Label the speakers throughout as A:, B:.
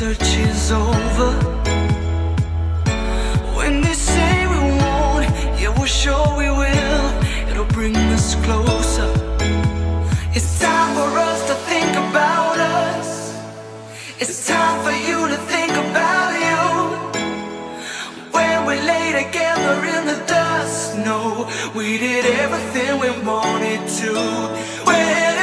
A: search is over. When they say we won't, yeah, we're sure we will. It'll bring us closer. It's time for us to think about us. It's time for you to think about you. When we lay together in the dust, no, we did everything we wanted to. We're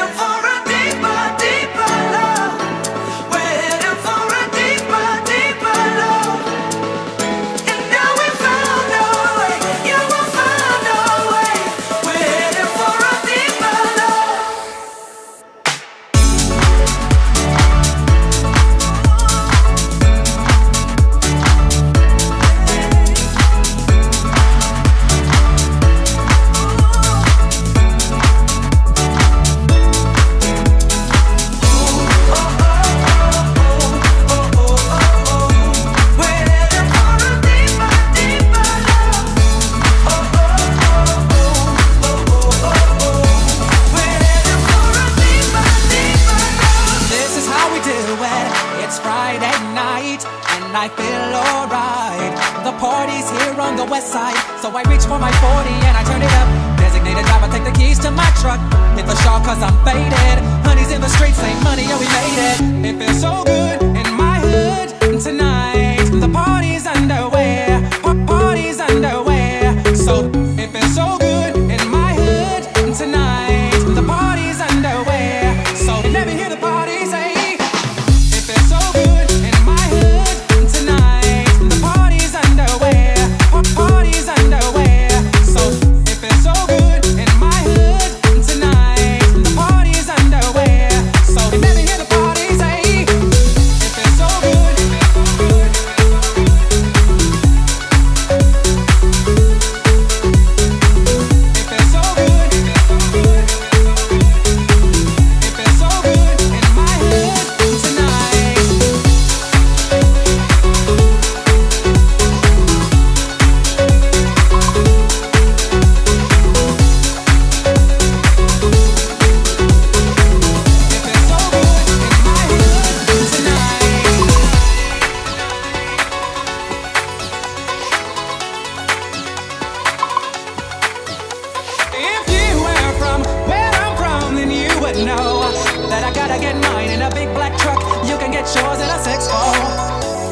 A: and
B: I feel alright. The party's here on the west side, so I reach for my 40 and I turn it up. Designated driver, take the keys to my truck. Hit the shawl cause I'm faded. Honey's in the streets, say money, yeah, we made it. It feels so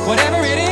B: Whatever it is.